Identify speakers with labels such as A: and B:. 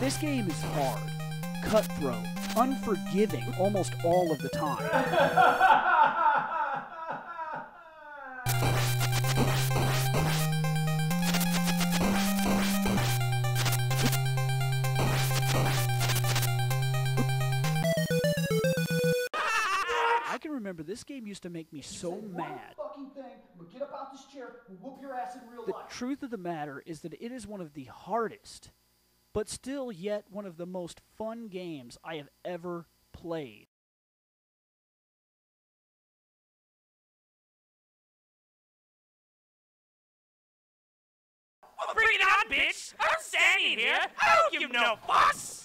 A: This game is hard, cutthroat, unforgiving almost all of the time. Can remember this game used to make me so mad.
B: Fucking thing. I'm get up out this chair and whoop your ass in real
A: The
B: life.
A: truth of the matter is that it is one of the hardest, but still yet one of the most fun games I have ever played.
C: Well, bring it on, bitch! I'm standing here! I don't give no fuss!